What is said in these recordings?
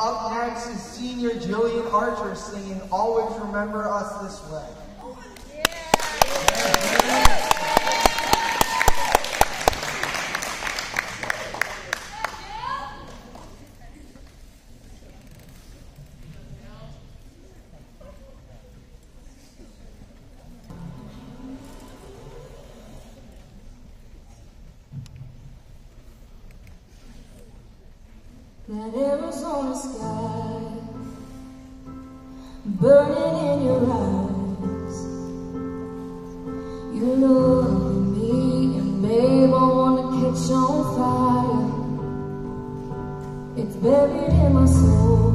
up next is senior Jillian Archer singing Always Remember Us This Way. That Arizona sky burning in your eyes. You at me and babe, I wanna catch on fire. It's buried in my soul,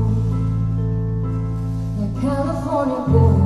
like California gold.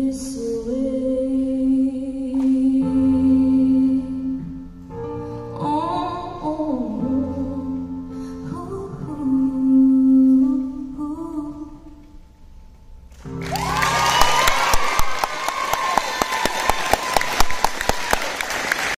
This way.